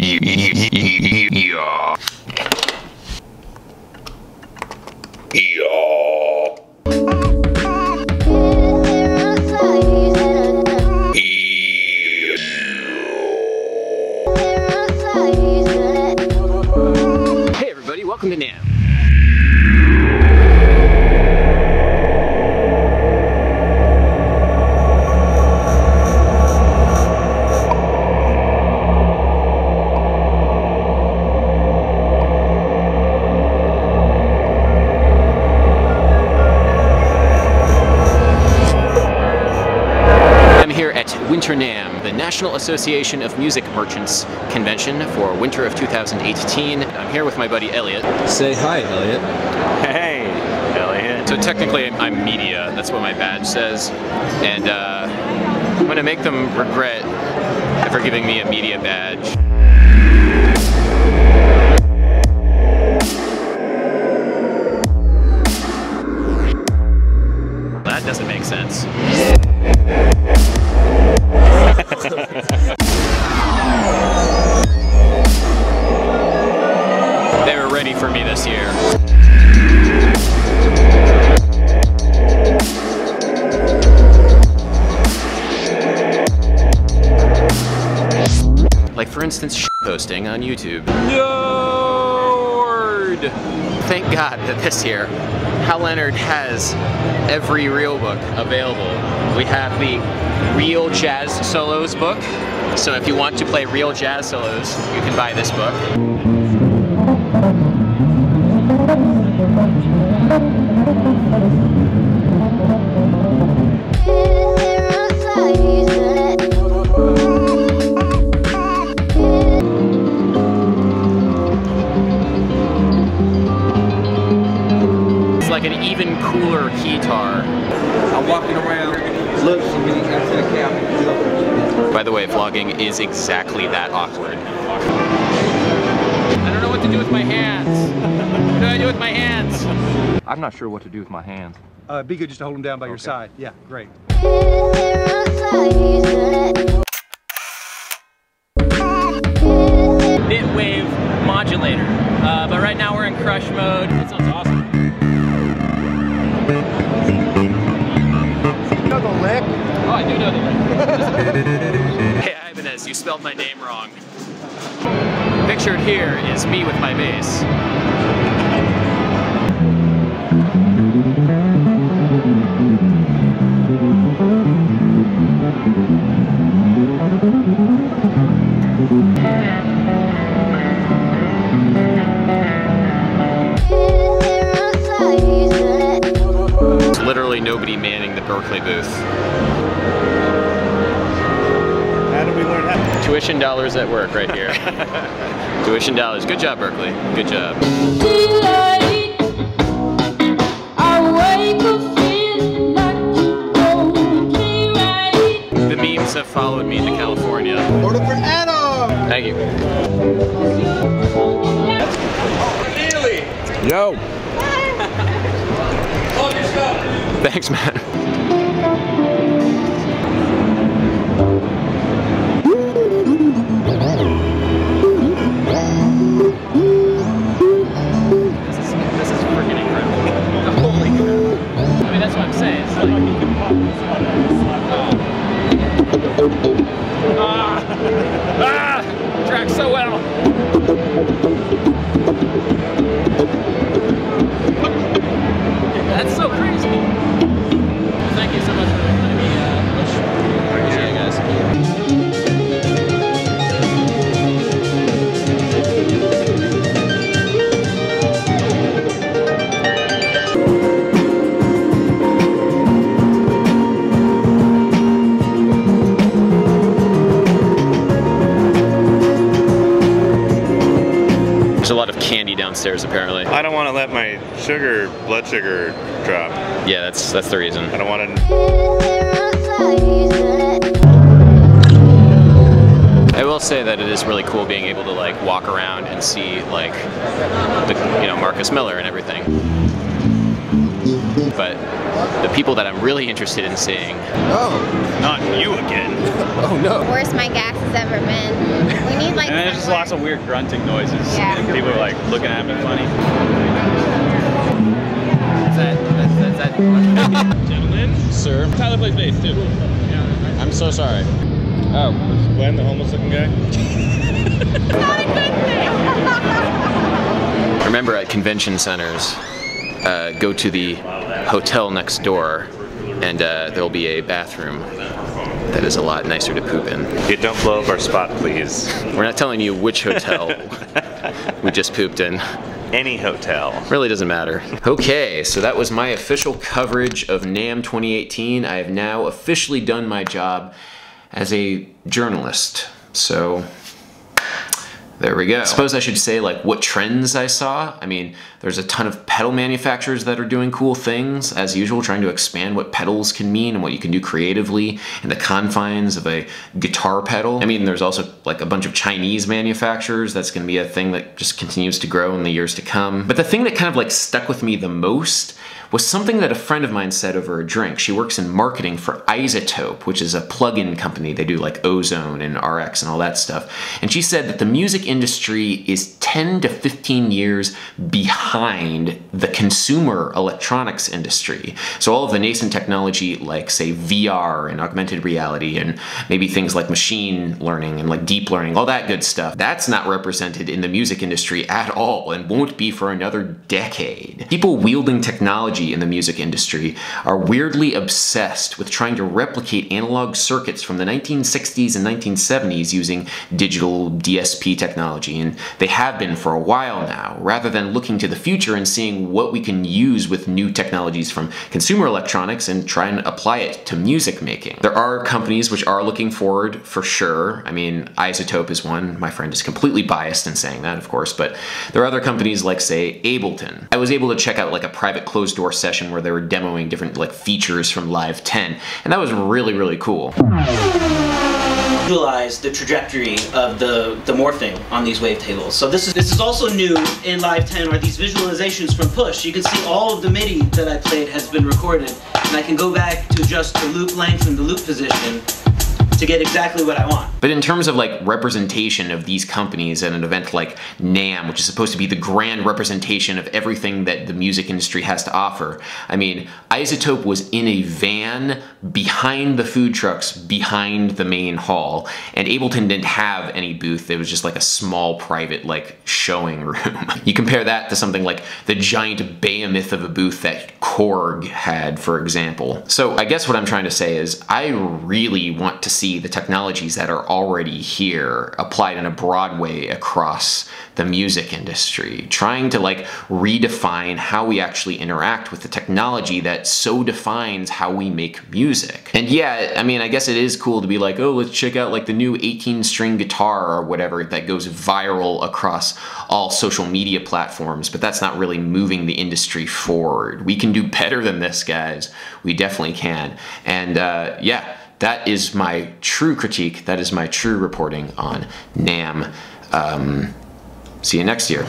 Yeah. Yeah. The National Association of Music Merchants convention for winter of 2018. I'm here with my buddy Elliot. Say hi, Elliot. Hey, Elliot. So technically, I'm, I'm media. That's what my badge says, and uh, I'm gonna make them regret for giving me a media badge. That doesn't make sense. They were ready for me this year. Like for instance, posting on YouTube. Lord! Thank God that this year, Hal Leonard has every real book available. We have the Real Jazz Solos book. So if you want to play real jazz solos, you can buy this book. Like an even cooler guitar. I'm walking around. Look, I'm getting out to the cabin. By the way, vlogging is exactly that awkward. I don't know what to do with my hands. What do I do with my hands? I'm not sure what to do with my hands. Uh, be good just to hold them down by your side. Yeah, great. Bitwave modulator. Uh, but right now we're in crush mode. I do know the Hey, Ibanez, you spelled my name wrong. Pictured here is me with my bass. Literally nobody manning the Berklee booth. Tuition dollars at work right here. Tuition dollars. Good job, Berklee. Good job. The memes have followed me to California. Order for Adam! Thank you. Yo! Thanks, man. Downstairs, apparently. I don't want to let my sugar, blood sugar drop. Yeah, that's that's the reason. I don't want to. I will say that it is really cool being able to like walk around and see like the you know Marcus Miller and everything. but the people that I'm really interested in seeing. Oh, Not you again. oh no. Worst my gas has ever been. We need like. And then there's just lots of weird grunting noises. Yeah. And people are like looking at me funny. Is that, that's, that's, that Gentlemen, Sir, Tyler plays bass too. Yeah. I'm so sorry. Oh. Glenn, the homeless looking guy? not a good thing. Remember at convention centers, uh, go to the hotel next door and uh, there'll be a bathroom that is a lot nicer to poop in. Yeah, don't blow up our spot, please. We're not telling you which hotel we just pooped in. Any hotel. Really doesn't matter. Okay, so that was my official coverage of NAMM 2018. I have now officially done my job as a journalist. So there we go. I suppose I should say like what trends I saw. I mean, there's a ton of pedal manufacturers that are doing cool things, as usual, trying to expand what pedals can mean and what you can do creatively in the confines of a guitar pedal. I mean, there's also like a bunch of Chinese manufacturers. That's gonna be a thing that just continues to grow in the years to come. But the thing that kind of like stuck with me the most was something that a friend of mine said over a drink. She works in marketing for iZotope, which is a plug-in company. They do like Ozone and RX and all that stuff. And she said that the music industry is 10 to 15 years behind the consumer electronics industry. So all of the nascent technology like say VR and augmented reality and maybe things like machine learning and like deep learning, all that good stuff, that's not represented in the music industry at all and won't be for another decade. People wielding technology in the music industry are weirdly obsessed with trying to replicate analog circuits from the 1960s and 1970s using digital DSP technology, and they have been for a while now, rather than looking to the future and seeing what we can use with new technologies from consumer electronics and try and apply it to music making. There are companies which are looking forward for sure. I mean, iZotope is one. My friend is completely biased in saying that, of course, but there are other companies like, say, Ableton. I was able to check out like a private closed door session where they were demoing different like features from Live 10, and that was really, really cool. visualize the trajectory of the, the morphing on these wavetables. So this is this is also new in Live 10 are these visualizations from Push. You can see all of the MIDI that I played has been recorded and I can go back to adjust the loop length and the loop position to get exactly what I want. But in terms of like representation of these companies at an event like NAMM, which is supposed to be the grand representation of everything that the music industry has to offer, I mean, iZotope was in a van behind the food trucks behind the main hall, and Ableton didn't have any booth. It was just like a small private like showing room. you compare that to something like the giant behemoth of a booth that Korg had, for example. So I guess what I'm trying to say is I really want to the technologies that are already here applied in a broad way across the music industry, trying to like redefine how we actually interact with the technology that so defines how we make music. And yeah, I mean, I guess it is cool to be like, oh, let's check out like the new 18 string guitar or whatever that goes viral across all social media platforms, but that's not really moving the industry forward. We can do better than this, guys. We definitely can. And uh, yeah, that is my true critique. That is my true reporting on NAMM. Um, see you next year.